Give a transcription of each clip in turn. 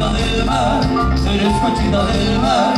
da elma, sürüş maçı da elma,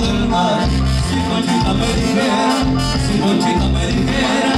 del mar Si Conchita me dijera, si Conchita me dijera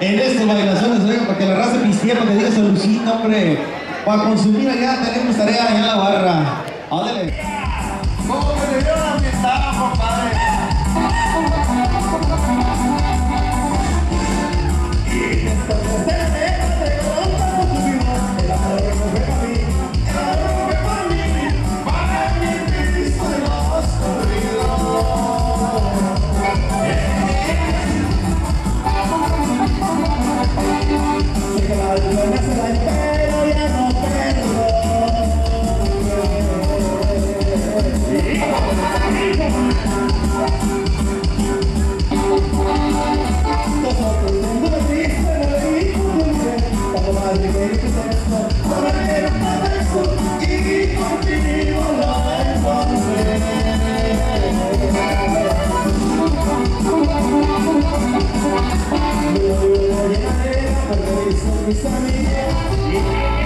en estas bailaciones, oiga, para que la raza pistea, para que diga solucita, hombre. Para consumir allá tenemos tarea en la barra. Ándale. It's funny, funny, yeah.